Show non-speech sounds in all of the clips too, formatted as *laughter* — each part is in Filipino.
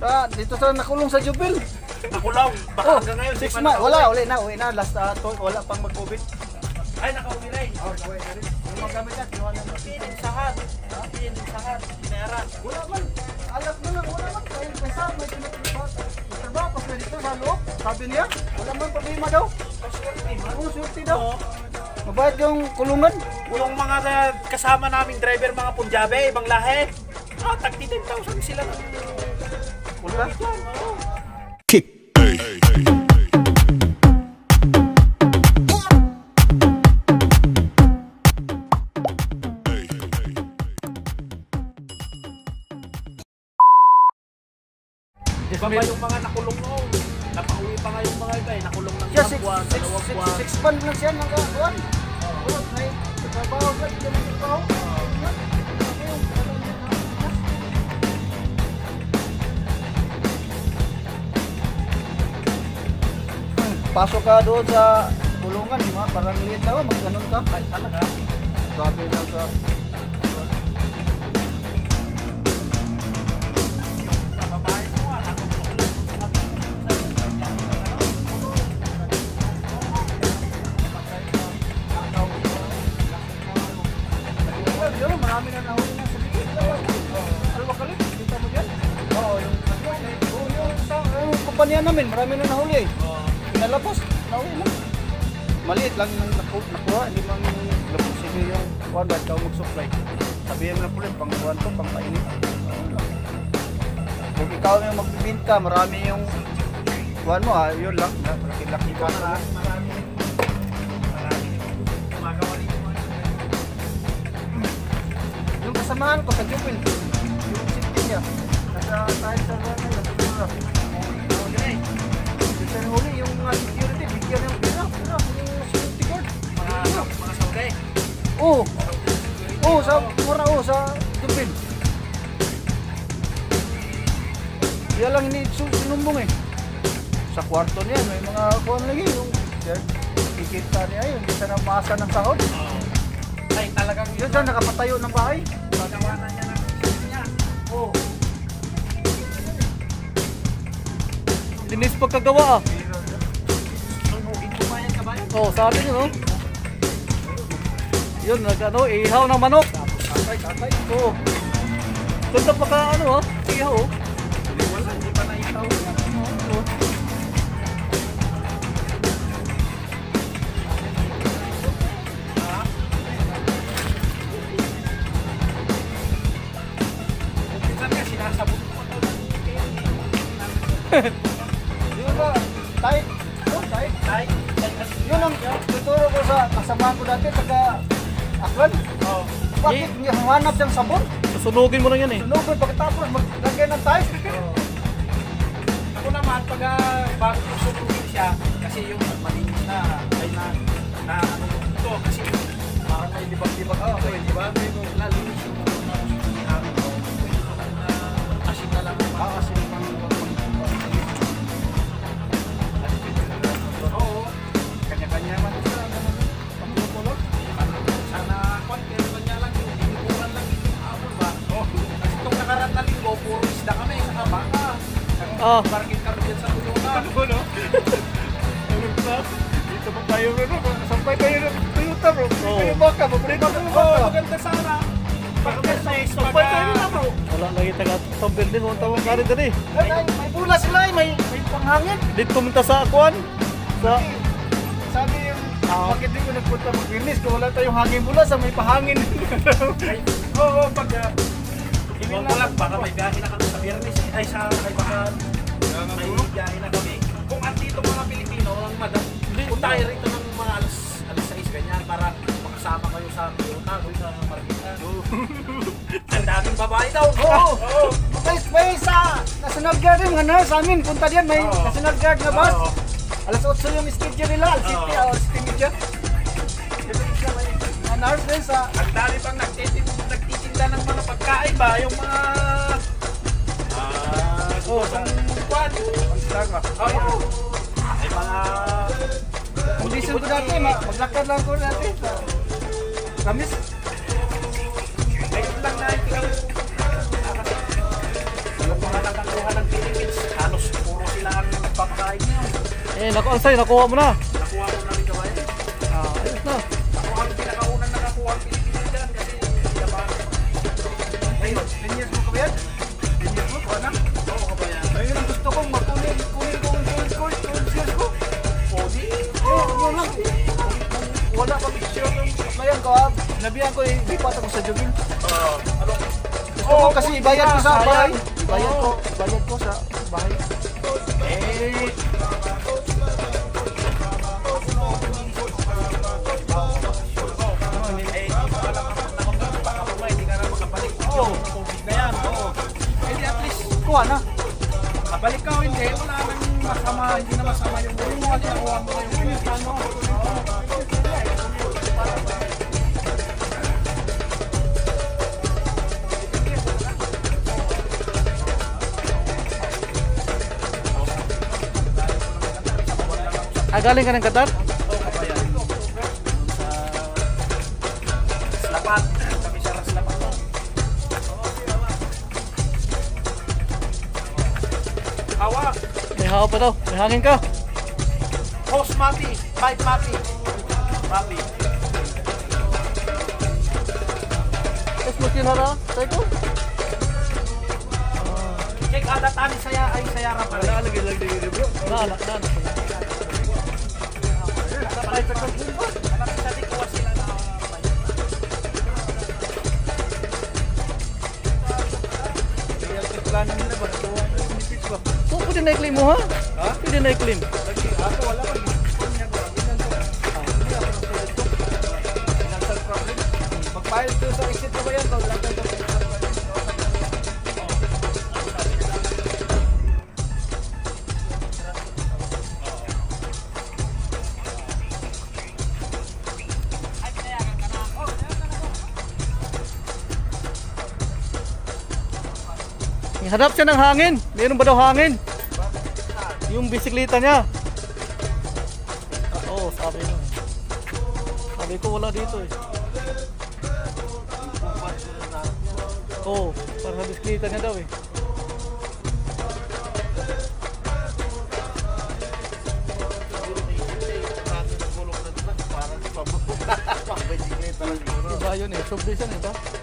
Ah, dito sa nakulong sa Jubil. Nakulong. Baka Oh, hanggang ngayon. six months. nakauwi. Wala, uwi na, uwi na. Last uh, to, wala pang mag-COVID. Ay, nakauwi rin. Oh, uwi na rin. Yung mga gamit niya, kinuha na natin. Piling sahat. Piling sahat. Pinayaran. Wala man. Alam mo lang, wala man. Kaya pesa, may pinagtrabaho. Trabaho, pas na dito sa loob. Sabi niya, wala man problema daw. Oo, surti daw. Oo. Mabait yung kulungan. Yung mga kasama naming driver, mga Punjabe, ibang lahi. Ah, tagti 10,000 sila ng Wala. Oo. Di Pasok ka doon sa kulungan, di ba? Parang liit na, mag-ganon ka. Ay, talaga. Sabi na sa... Marami na nahuli na sa bigit. Ano ba kalit? Kita mo dyan? Oo. Yung kumpanya namin, marami na nahuli eh. Pinalabas, nahuli lang. Maliit lang nang naku- nakuha, hindi mang labas sige yung kuhan ba, ikaw mag-supply. Sabihin mo na pulit, pang kuhan to, pang painit. Kung ikaw yung magbibinta, marami yung kuhan mo ha, yun lang, laki-laki ka na. Marami, marami. Marami. Gumagawa rin yung kasamahan ko sa Jupil, yung safety niya, nasa tayo sa kuhan na yun, sa huli, yung mga security, bigyan ng pera, pera, yung security guard. Mga, mga sabre. Oo, oo, sa mura, oo, sa Jupil. Kaya lang hindi sinumbong eh. Sa kwarto niya, may mga kuhan lagi, yung kikita niya yun, hindi siya namasa ng sahod. Ay, talagang Yun siya, nakapatayo ng bahay. Pagawa na niya ng niya. Oo. Linis pagkagawa ah. Oh, sa atin yun oh. Yun, nag ano, ihaw ng manok. Tatay, tatay. Oo. Ganda pa ka ano ah, ihaw oh. Hanap siyang sabon? Susunugin mo na yan eh. Sunugin pagkatapos maglagay ng tayo. Ako naman, pag uh, bago ko sunugin siya, kasi yung malinis na, ay na, na ano ito, kasi parang may libag-libag oh, okay, di ba? Yung pwede ko lang na asin na lang. Ah, kasi Oo. kanya-kanya man Ah. Parking kami dyan sa tulungan. Ano? Dito pa tayo ano, sampay tayo ng Toyota bro. Oo. Kayo baka, paborito ko baka. maganda sana. Sampay tayo na bro. Wala lagi taga sa building, huwag tawag kari dali. Ay, ay, may pula sila eh, may, may panghangin. Dito minta sa akuan. Sa Sabi yung, Ah. bakit di ko nagpunta mag-release kung wala tayong hangin mula sa may pahangin. *laughs* Oo, pag uh, Iwan ko lang, baka may biyahe na kami sa biyernes. eh. Ay, sa ay baka may biyahe na kami. Kung andito mga Pilipino, ang madam, punta kayo rito ng mga alas, alas 6 ganyan para makasama kayo sa Toyota, doon sa Marikina. *laughs* Ang daming babae daw. Oo. Oo. May, may sa National Guard yung ano, sa amin, punta diyan, may Oo. National Guard na bus. Oo. Alas 8 yung schedule nila, alas 7, Oo. oh. alas 7 media. Dito siya may announce din sa Ang dami pang nagtitinda, sila ng mga pagkain ba? Yung mga... Ah, uh, oh, ang kwan. Ang Ay mga... Audition ko dati, ma maglakad lang ko dati. Kamis. Ay, yun lang na, hindi kami. Ano pa nakakuha ng Philippines? Halos puro sila ang nagpapakain niyo. Eh, naku, Ansay, nakuha mo na. Yung applyan ko ha. Nabihan ko eh, lipat ako sa jogging. Uh, ano? Gusto ko kasi ibayad ko sa bahay. Ibayad ko, Oo. ibayad ko sa bahay. Eh. Oo. Oo. Kuha na. kabalik ka hindi, wala nang masama, hindi na masama yung yung mga nakuha mo ngayong Pilipino. Ah, galing ka ng Qatar? Oo, kabayan. Sa Slapat. Kami sa Slapat. Hawa. May hawa pa daw. May hangin ka. Host Mapi. Pipe Mapi. Mapi. Tapos mo kinara. Tayo ko. Check ada tani saya ay sayara pala. lagi lagi lagi bro. Naalak na. Plano nila ba? Kuha na yung benefits ba? So, pwede na i-claim mo ha? Ha? Pwede na i-claim. Lagi, ako wala pa. Kanya ko. Ganyan ko. Ah, Hindi ako ng sayad ko. Financial problem. Mag-file ko sa exit na ba yan? Hanap siya ng hangin. Meron ba daw hangin? Yung bisikleta niya. Ah, Oo, sabi niya. Sabi ko wala dito eh. Oo, para sa bisikleta niya daw eh. *laughs* Iba yun eh, sobres yan eh ba?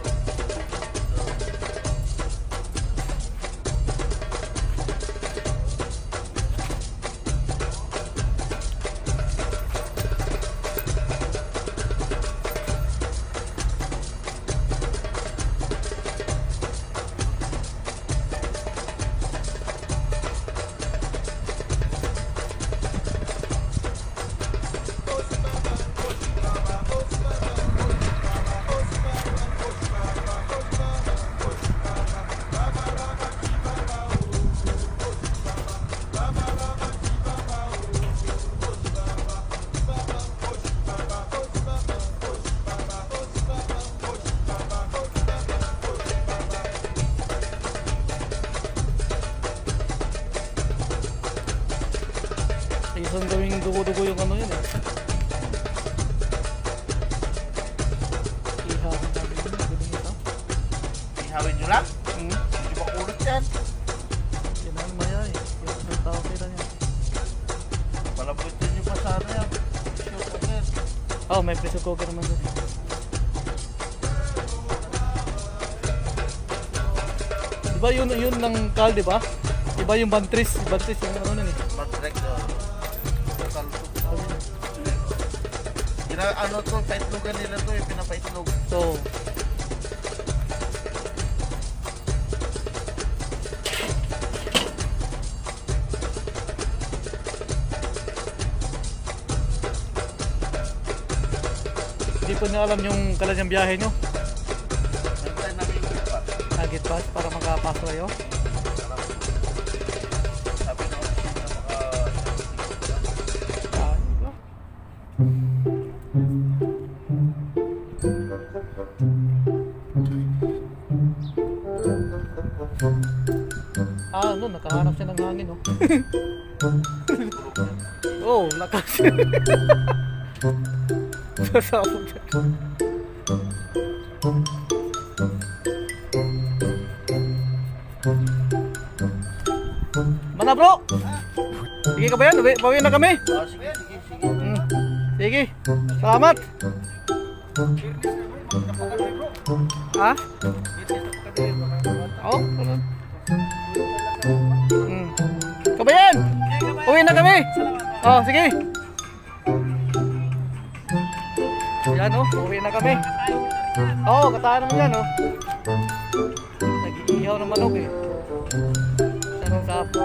Oh, may pressure cooker naman doon. Diba yun, yun ng kal, di ba? Iba yung bantris, bantris yung ano nun eh. Matrek na. Gina, ano to, paitlogan nila to, yung pinapaitlog. So, po niya alam yung kalasyang biyahe nyo. Yung. Target pass para makapasok kayo. Ah, ano, nakahanap siya ng hangin, oh. *laughs* oh, lakas. *laughs* Mana bro? Sige ka ba yan? Bawi, na kami. Sige, sige, sige. Hmm. Sige. Salamat. Ha? Oh, hmm. Kabayan! Uwi na kami! Oh, sige. Yan oh, uwi na kami. Oo, oh, kataan naman yan oh. Nag-iihaw ng manok eh. Saan sapo?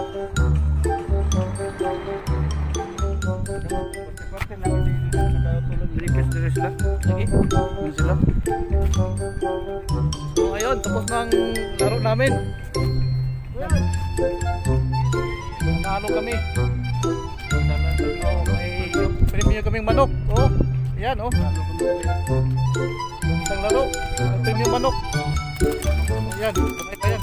Request na sila. Sige. Yun sila. So ayun, tapos na ang laro namin. Nanalo kami. Oh, may premium kaming manok. Yan oh. Isang laro, ang premium manok. Yan, kamay pa yan.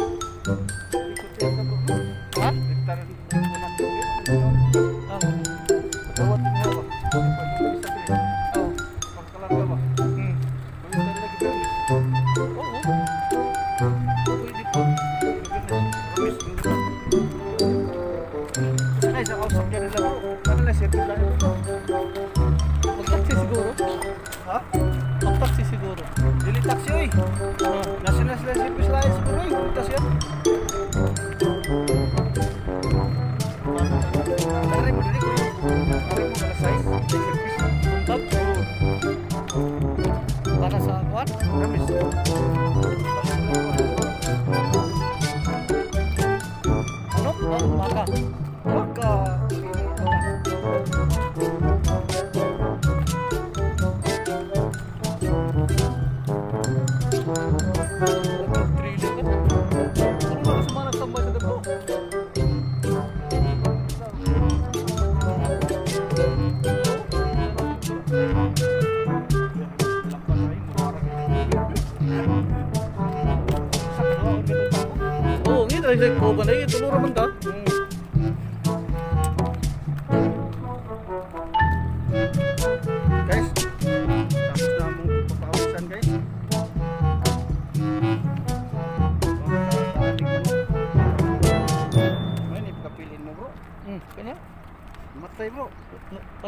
Uy!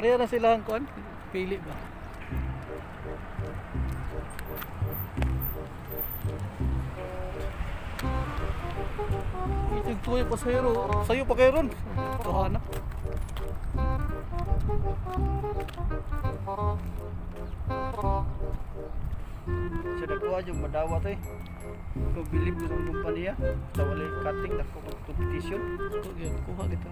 Pareha na sila ang kuwan. Pili ba? Itig tuloy pa sa'yo. Sa'yo pa kayo ron. Tuhana. Sa nagkuha yung madawa to eh. Kung bilib ko sa kumpanya, sa wala cutting na competition. Ito yun. Kuha kita.